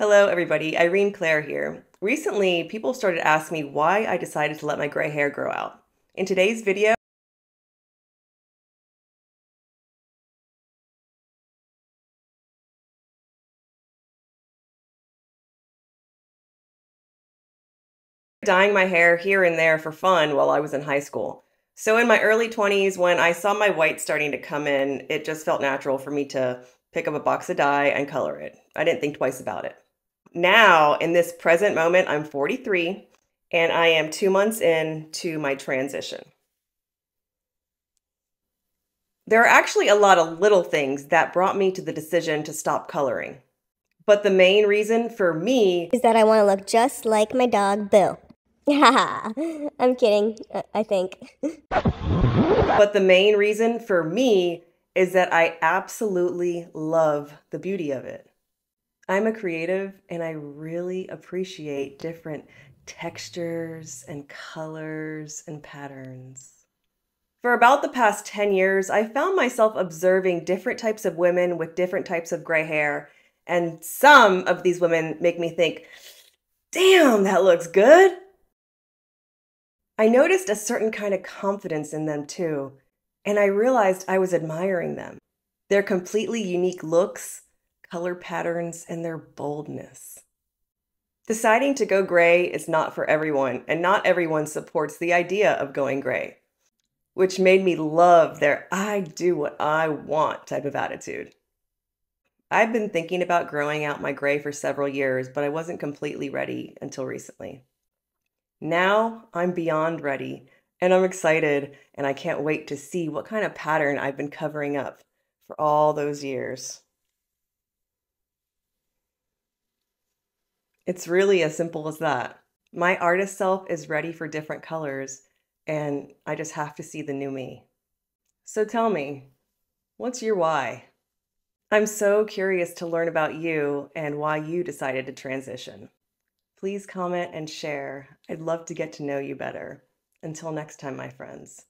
Hello, everybody. Irene Claire here. Recently, people started asking me why I decided to let my gray hair grow out. In today's video, dyeing my hair here and there for fun while I was in high school. So in my early 20s, when I saw my white starting to come in, it just felt natural for me to pick up a box of dye and color it. I didn't think twice about it. Now, in this present moment, I'm 43 and I am two months into my transition. There are actually a lot of little things that brought me to the decision to stop coloring. But the main reason for me is that I want to look just like my dog, Boo. I'm kidding, I think. but the main reason for me is that I absolutely love the beauty of it. I'm a creative and I really appreciate different textures and colors and patterns. For about the past 10 years, I found myself observing different types of women with different types of gray hair, and some of these women make me think, damn, that looks good. I noticed a certain kind of confidence in them too, and I realized I was admiring them. Their completely unique looks, color patterns, and their boldness. Deciding to go gray is not for everyone, and not everyone supports the idea of going gray, which made me love their I do what I want type of attitude. I've been thinking about growing out my gray for several years, but I wasn't completely ready until recently. Now I'm beyond ready and I'm excited and I can't wait to see what kind of pattern I've been covering up for all those years. It's really as simple as that. My artist self is ready for different colors and I just have to see the new me. So tell me, what's your why? I'm so curious to learn about you and why you decided to transition. Please comment and share. I'd love to get to know you better. Until next time, my friends.